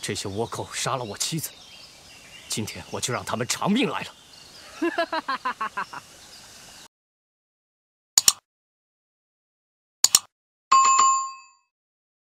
这些倭寇杀了我妻子，今天我就让他们偿命来了。